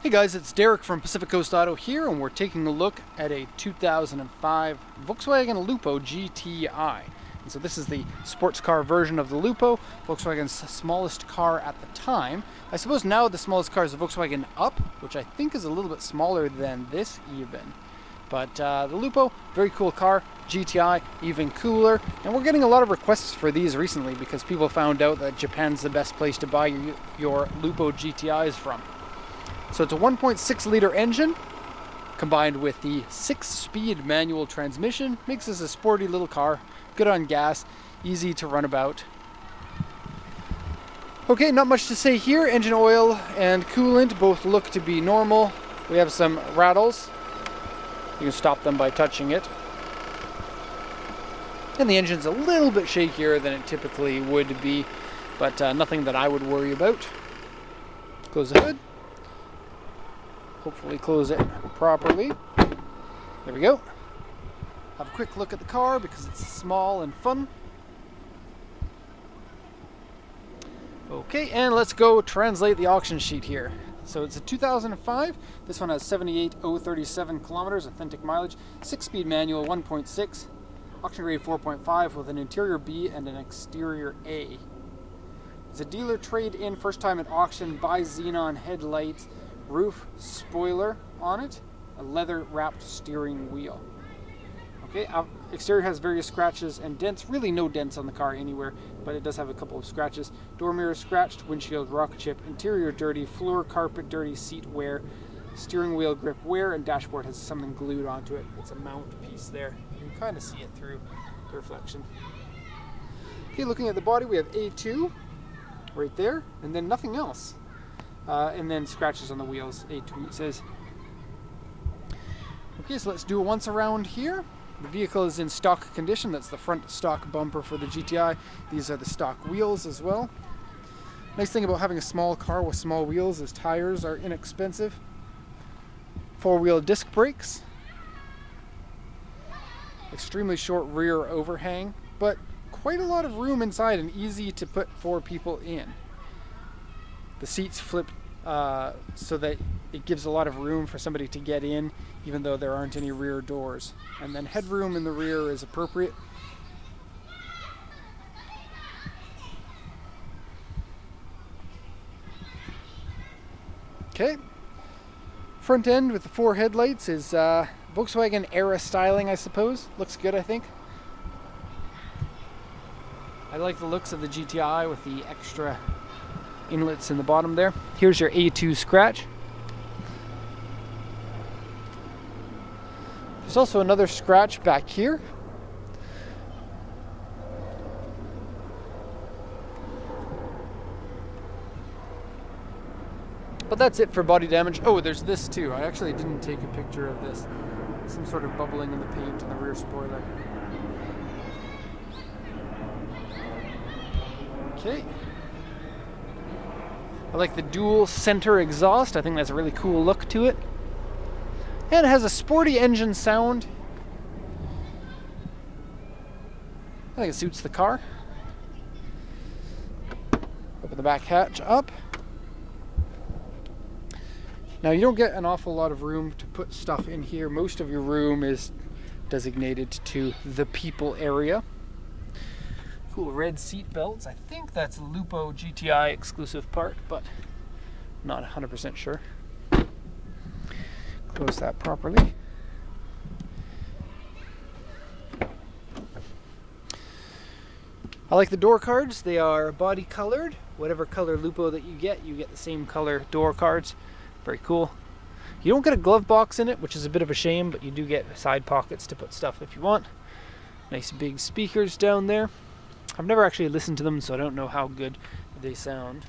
Hey guys, it's Derek from Pacific Coast Auto here, and we're taking a look at a 2005 Volkswagen Lupo GTI. And so this is the sports car version of the Lupo, Volkswagen's smallest car at the time. I suppose now the smallest car is the Volkswagen Up, which I think is a little bit smaller than this even. But uh, the Lupo, very cool car. GTI, even cooler. And we're getting a lot of requests for these recently because people found out that Japan's the best place to buy your, your Lupo GTIs from. So it's a 1.6 liter engine combined with the six speed manual transmission. Makes this a sporty little car, good on gas, easy to run about. Okay, not much to say here. Engine oil and coolant both look to be normal. We have some rattles. You can stop them by touching it. And the engine's a little bit shakier than it typically would be, but uh, nothing that I would worry about. Close the hood hopefully close it properly. There we go. Have a quick look at the car because it's small and fun. Okay, and let's go translate the auction sheet here. So it's a 2005. This one has 78,037 kilometers, authentic mileage, six-speed manual, 1.6, auction grade 4.5 with an interior B and an exterior A. It's a dealer trade-in, first time at auction, buy xenon headlights, roof spoiler on it, a leather wrapped steering wheel. Okay, uh, exterior has various scratches and dents, really no dents on the car anywhere, but it does have a couple of scratches. Door mirror scratched, windshield rock chip, interior dirty, floor carpet dirty, seat wear, steering wheel grip wear, and dashboard has something glued onto it. It's a mount piece there. You can kind of see it through the reflection. Okay, looking at the body, we have A2 right there, and then nothing else. Uh, and then scratches on the wheels, A2 it says. Okay, so let's do a once around here. The vehicle is in stock condition. That's the front stock bumper for the GTI. These are the stock wheels as well. Nice thing about having a small car with small wheels is tires are inexpensive. Four-wheel disc brakes. Extremely short rear overhang, but quite a lot of room inside and easy to put four people in. The seats flip uh, so that it gives a lot of room for somebody to get in, even though there aren't any rear doors. And then headroom in the rear is appropriate. Okay. Front end with the four headlights is uh, Volkswagen era styling, I suppose. Looks good, I think. I like the looks of the GTI with the extra inlets in the bottom there. Here's your A2 scratch. There's also another scratch back here. But that's it for body damage. Oh, there's this too. I actually didn't take a picture of this. Some sort of bubbling in the paint in the rear spoiler. Okay. I like the dual center exhaust. I think that's a really cool look to it. And it has a sporty engine sound. I think it suits the car. Open the back hatch up. Now you don't get an awful lot of room to put stuff in here. Most of your room is designated to the people area cool red seat belts. I think that's Lupo GTI exclusive part, but not 100% sure. Close that properly. I like the door cards. They are body colored. Whatever color Lupo that you get, you get the same color door cards. Very cool. You don't get a glove box in it, which is a bit of a shame, but you do get side pockets to put stuff if you want. Nice big speakers down there. I've never actually listened to them, so I don't know how good they sound.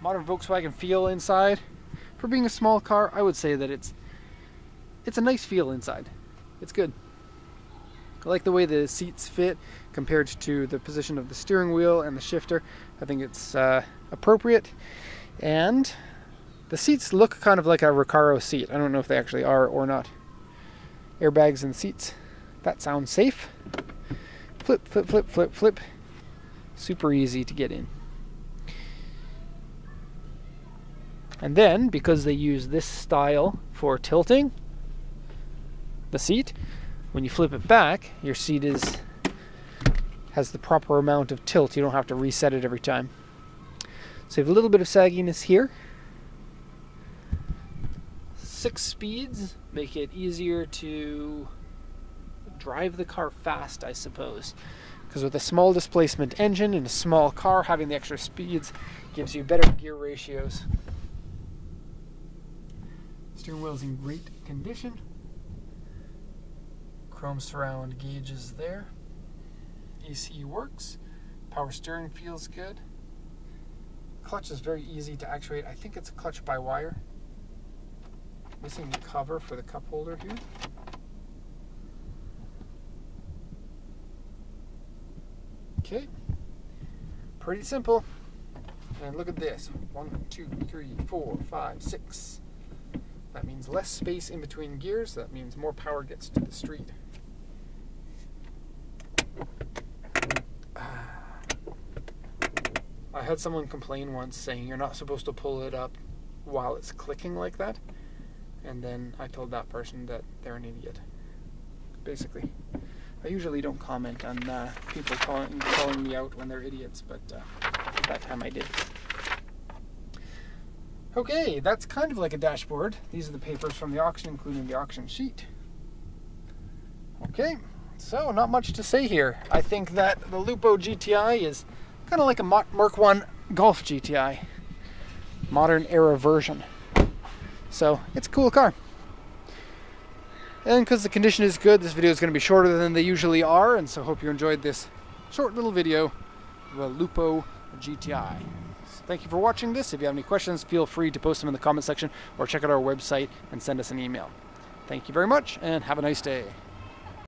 Modern Volkswagen feel inside. For being a small car, I would say that it's it's a nice feel inside. It's good. I like the way the seats fit compared to the position of the steering wheel and the shifter. I think it's uh, appropriate. And the seats look kind of like a Recaro seat. I don't know if they actually are or not. Airbags the seats. That sounds safe. Flip, flip, flip, flip, flip. Super easy to get in. And then, because they use this style for tilting the seat, when you flip it back, your seat is has the proper amount of tilt. You don't have to reset it every time. So you have a little bit of sagginess here. Six speeds make it easier to drive the car fast, I suppose. Because with a small displacement engine and a small car, having the extra speeds gives you better gear ratios. Steering wheel is in great condition. Chrome surround gauges there. ECU works. Power steering feels good. Clutch is very easy to actuate. I think it's a clutch by wire. Missing the cover for the cup holder here. Okay, pretty simple. And look at this. One, two, three, four, five, six. That means less space in between gears. That means more power gets to the street. Ah. I had someone complain once saying you're not supposed to pull it up while it's clicking like that. And then I told that person that they're an idiot. Basically. I usually don't comment on uh, people calling, calling me out when they're idiots, but uh, that time I did. Okay, that's kind of like a dashboard. These are the papers from the auction, including the auction sheet. Okay, so not much to say here. I think that the Lupo GTI is kind of like a Mark 1 Golf GTI. Modern era version. So, it's a cool car. And because the condition is good, this video is going to be shorter than they usually are, and so hope you enjoyed this short little video of a Lupo GTI. So thank you for watching this. If you have any questions, feel free to post them in the comment section or check out our website and send us an email. Thank you very much, and have a nice day.